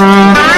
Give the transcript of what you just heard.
Música